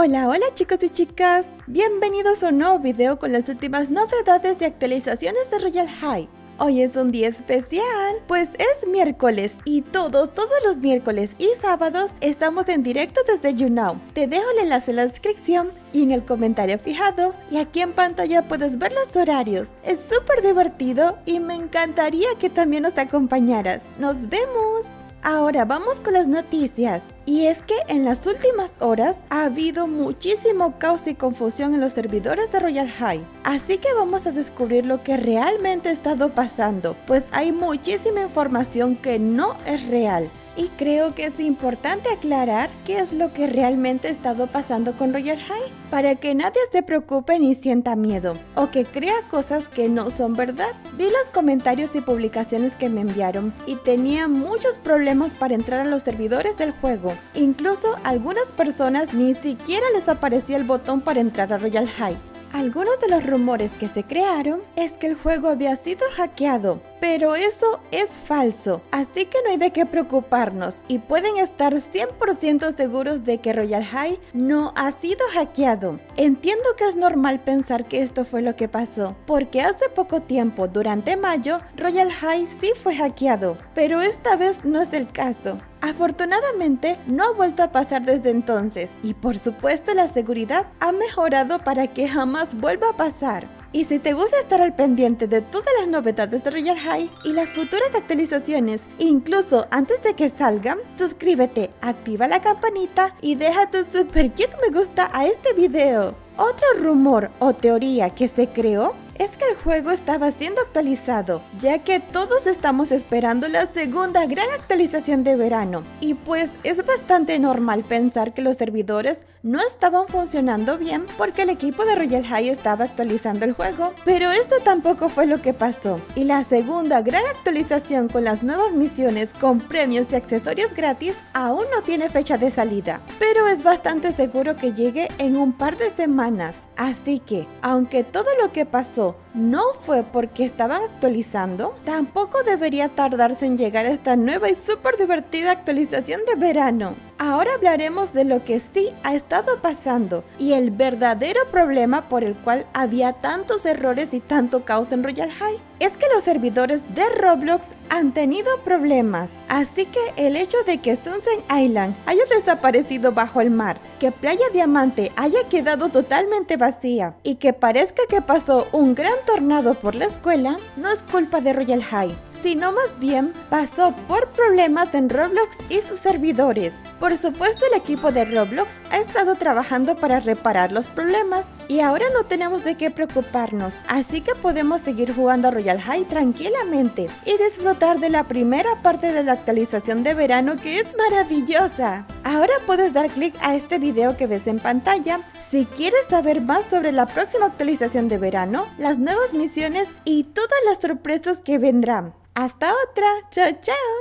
Hola, hola chicos y chicas, bienvenidos a un nuevo video con las últimas novedades de actualizaciones de Royal High. Hoy es un día especial, pues es miércoles y todos, todos los miércoles y sábados estamos en directo desde YouNow. Te dejo el enlace en la descripción y en el comentario fijado y aquí en pantalla puedes ver los horarios. Es súper divertido y me encantaría que también nos acompañaras. ¡Nos vemos! Ahora vamos con las noticias. Y es que en las últimas horas ha habido muchísimo caos y confusión en los servidores de Royal High. Así que vamos a descubrir lo que realmente ha estado pasando, pues hay muchísima información que no es real y creo que es importante aclarar qué es lo que realmente ha estado pasando con Royal High para que nadie se preocupe ni sienta miedo o que crea cosas que no son verdad. Vi los comentarios y publicaciones que me enviaron y tenía muchos problemas para entrar a los servidores del juego. Incluso algunas personas ni siquiera les aparecía el botón para entrar a Royal High. Algunos de los rumores que se crearon es que el juego había sido hackeado, pero eso es falso, así que no hay de qué preocuparnos y pueden estar 100% seguros de que Royal High no ha sido hackeado. Entiendo que es normal pensar que esto fue lo que pasó, porque hace poco tiempo, durante mayo, Royal High sí fue hackeado, pero esta vez no es el caso. Afortunadamente no ha vuelto a pasar desde entonces y por supuesto la seguridad ha mejorado para que jamás vuelva a pasar. Y si te gusta estar al pendiente de todas las novedades de Royal High y las futuras actualizaciones, incluso antes de que salgan, suscríbete, activa la campanita y deja tu super cute me gusta a este video. Otro rumor o teoría que se creó es que el juego estaba siendo actualizado, ya que todos estamos esperando la segunda gran actualización de verano. Y pues es bastante normal pensar que los servidores no estaban funcionando bien porque el equipo de Royal High estaba actualizando el juego, pero esto tampoco fue lo que pasó. Y la segunda gran actualización con las nuevas misiones con premios y accesorios gratis aún no tiene fecha de salida, pero es bastante seguro que llegue en un par de semanas. Así que, aunque todo lo que pasó no fue porque estaban actualizando, tampoco debería tardarse en llegar esta nueva y súper divertida actualización de verano. Ahora hablaremos de lo que sí ha estado pasando y el verdadero problema por el cual había tantos errores y tanto caos en Royal High. Es que los servidores de Roblox han tenido problemas, así que el hecho de que Sunset Island haya desaparecido bajo el mar, que Playa Diamante haya quedado totalmente vacía y que parezca que pasó un gran tornado por la escuela, no es culpa de Royal High, sino más bien pasó por problemas en Roblox y sus servidores. Por supuesto el equipo de Roblox ha estado trabajando para reparar los problemas y ahora no tenemos de qué preocuparnos, así que podemos seguir jugando a Royal High tranquilamente y disfrutar de la primera parte de la actualización de verano que es maravillosa. Ahora puedes dar clic a este video que ves en pantalla si quieres saber más sobre la próxima actualización de verano, las nuevas misiones y todas las sorpresas que vendrán. Hasta otra, chao chao.